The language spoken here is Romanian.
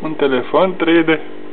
Un telefon 3D.